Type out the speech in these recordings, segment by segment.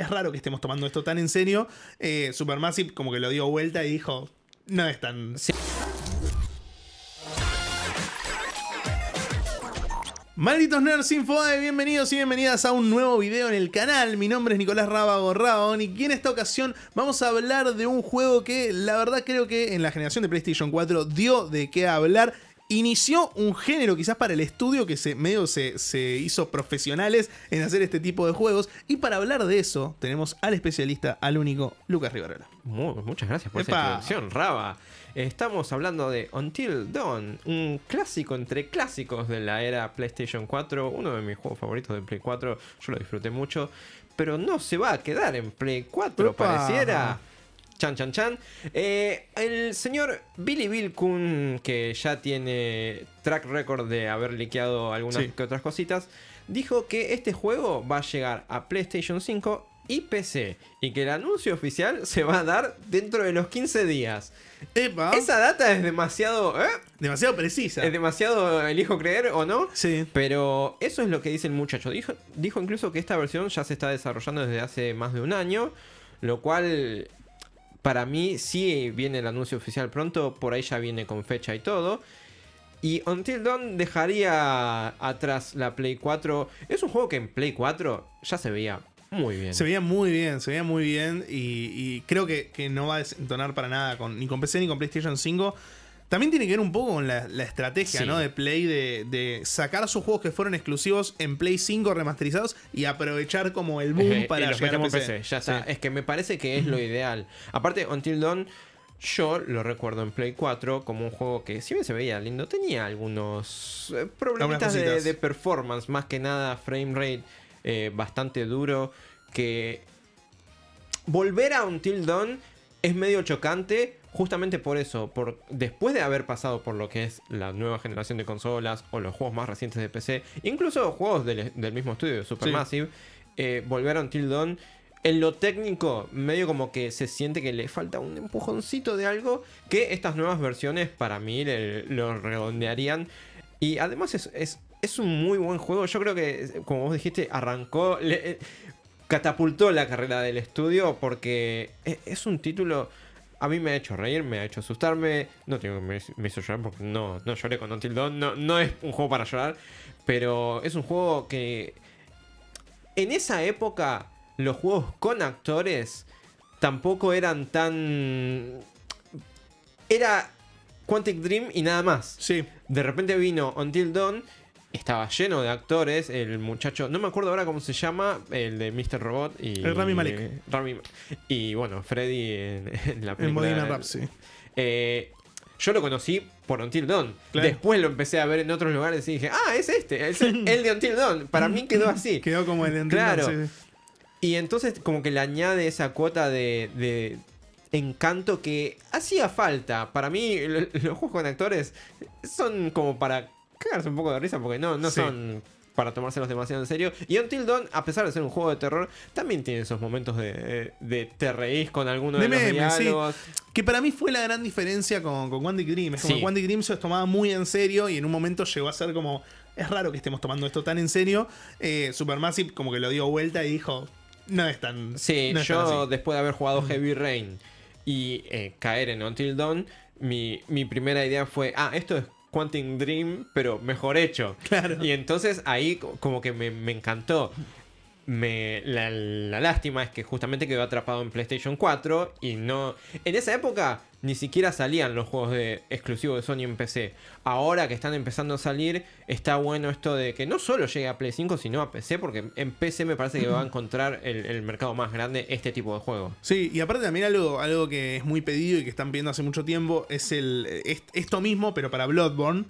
es raro que estemos tomando esto tan en serio. Eh, Supermassive como que lo dio vuelta y dijo, no es tan... Malditos Nerds Infoae, bienvenidos y bienvenidas a un nuevo video en el canal. Mi nombre es Nicolás Rábago Raon y en esta ocasión vamos a hablar de un juego que la verdad creo que en la generación de PlayStation 4 dio de qué hablar inició un género quizás para el estudio que se, medio se, se, hizo profesionales en hacer este tipo de juegos. Y para hablar de eso, tenemos al especialista, al único, Lucas Rivarola. muchas gracias por esa introducción, Raba. Estamos hablando de Until Dawn, un clásico entre clásicos de la era PlayStation 4, uno de mis juegos favoritos de Play 4, yo lo disfruté mucho, pero no se va a quedar en Play 4, pareciera. Chan, chan, chan. Eh, el señor Billy Bill que ya tiene track record de haber liqueado algunas que otras cositas, dijo que este juego va a llegar a PlayStation 5 y PC. Y que el anuncio oficial se va a dar dentro de los 15 días. Esa data es demasiado. ¿eh? Demasiado precisa. Es demasiado elijo creer o no. Sí. Pero eso es lo que dice el muchacho. Dijo, dijo incluso que esta versión ya se está desarrollando desde hace más de un año. Lo cual para mí sí viene el anuncio oficial pronto, por ahí ya viene con fecha y todo. Y Until Dawn dejaría atrás la Play 4. Es un juego que en Play 4 ya se veía muy bien. Se veía muy bien, se veía muy bien. Y, creo que, no va a desentonar para nada con, ni con PC ni con PlayStation 5. También tiene que ver un poco con la, estrategia ¿no? de Play de, sacar sus juegos que fueron exclusivos en Play 5 remasterizados y aprovechar como el boom para llegar a PC. Ya está. Es que me parece que es lo ideal. Aparte, Until Dawn, yo lo recuerdo en Play 4 como un juego que, si bien se veía lindo, tenía algunos eh, problemitas de, performance, más que nada frame rate eh, bastante duro. Que volver a Until Dawn es medio chocante justamente por eso, por, después de haber pasado por lo que es la nueva generación de consolas o los juegos más recientes de PC, incluso juegos del, mismo estudio, Supermassive, eh, volver a Until Dawn, en lo técnico, medio como que se siente que le falta un empujoncito de algo que estas nuevas versiones para mí lo redondearían. Y además es, es, un muy buen juego. Yo creo que, como vos dijiste, arrancó, catapultó la carrera del estudio porque e, es un título a mí me ha hecho reír, me ha hecho asustarme. No tengo que me, hizo llorar porque no, no lloré con Until Dawn. No, no es un juego para llorar. Pero es un juego que. En esa época, los juegos con actores tampoco eran tan. Era Quantic Dream y nada más. Sí. De repente vino Until Dawn estaba lleno de actores. El muchacho, no me acuerdo ahora cómo se llama, el de Mr. Robot y. El Rami Malek. y bueno, Freddy en, la película. En Rap, sí. Eh, yo lo conocí por Until Dawn. Después lo empecé a ver en otros lugares y dije, ah, es este, es el de Until Dawn. Para mí quedó así. Quedó como el de Until claro. Y entonces como que le añade esa cuota de, de encanto que hacía falta. Para mí los juegos con actores son como para cagarse un poco de risa porque no, no son para tomárselos demasiado en serio. Y Until Dawn, a pesar de ser un juego de terror, también tiene esos momentos de, de te reís con alguno de, los diálogos. Que para mí fue la gran diferencia con, con Quantic Dream. Es como que Quantic Dream se tomaba muy en serio y en un momento llegó a ser como. Es raro que estemos tomando esto tan en serio. Eh, Supermassive como que lo dio vuelta y dijo. No es tan. Sí, yo después de haber jugado Heavy Rain y eh, caer en Until Dawn, mi, mi primera idea fue: ah, esto es Quantum Dream, pero mejor hecho. Claro. Y entonces ahí como que me, encantó. Me, la, lástima es que justamente quedó atrapado en PlayStation 4 y no... En esa época ni siquiera salían los juegos de, exclusivos de Sony en PC. Ahora que están empezando a salir, está bueno esto de que no solo llegue a Play 5, sino a PC, porque en PC me parece que va a encontrar el, mercado más grande este tipo de juegos. Sí, y aparte también algo, algo que es muy pedido y que están pidiendo hace mucho tiempo es el esto mismo, pero para Bloodborne.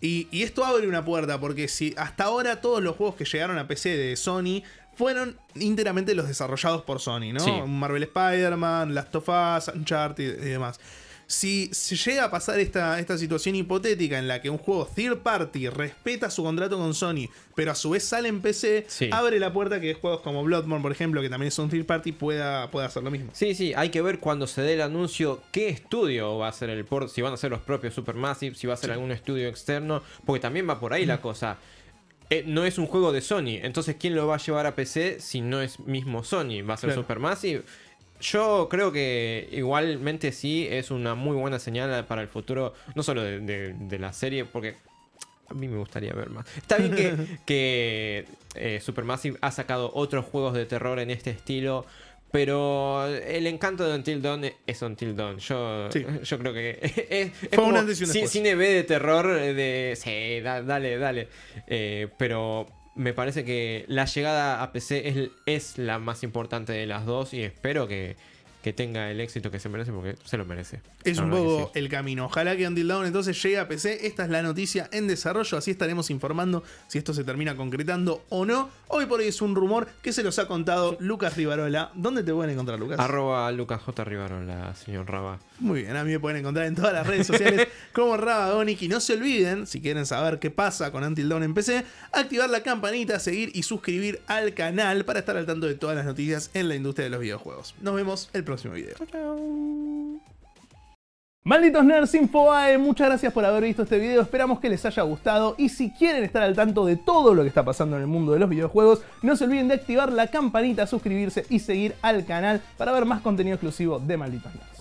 Y, y, esto abre una puerta, porque si hasta ahora todos los juegos que llegaron a PC de Sony fueron íntegramente los desarrollados por Sony, ¿no? Marvel Spider-Man, Last of Us, Uncharted y demás. Si, se llega a pasar esta, esta situación hipotética en la que un juego third party respeta su contrato con Sony, pero a su vez sale en PC, abre la puerta que juegos como Bloodborne, por ejemplo, que también es un third party, pueda, pueda hacer lo mismo. Sí, sí, hay que ver cuando se dé el anuncio qué estudio va a ser el port, si van a ser los propios Supermassive, si va a ser algún estudio externo, porque también va por ahí la cosa eh, no es un juego de Sony. Entonces, ¿quién lo va a llevar a PC si no es mismo Sony? ¿Va a ser Supermassive? Yo creo que igualmente sí es una muy buena señal para el futuro, no solo de, la serie, porque a mí me gustaría ver más. Está bien que, que eh, Supermassive ha sacado otros juegos de terror en este estilo. Pero el encanto de Until Dawn es Until Dawn. Yo, yo creo que es, es cine B de terror. De, sí, dale, dale. Eh, pero me parece que la llegada a PC es, la más importante de las dos y espero que, que tenga el éxito que se merece porque se lo merece. Es un poco el camino. Ojalá que Until Dawn entonces llegue a PC. Esta es la noticia en desarrollo. Así estaremos informando si esto se termina concretando o no. Hoy por hoy es un rumor que se los ha contado Lucas Rivarola. ¿Dónde te pueden encontrar, Lucas? Arroba Lucas J. Rivarola, señor Raba. Muy bien, a mí me pueden encontrar en todas las redes sociales como Rabadonic. Y no se olviden, si quieren saber qué pasa con Until Dawn en PC, activar la campanita, seguir y suscribir al canal para estar al tanto de todas las noticias en la industria de los videojuegos. Nos vemos el próximo próximo video. Malditos Nerds Infoae, muchas gracias por haber visto este video, esperamos que les haya gustado y si quieren estar al tanto de todo lo que está pasando en el mundo de los videojuegos, no se olviden de activar la campanita, suscribirse y seguir al canal para ver más contenido exclusivo de Malditos Nerds.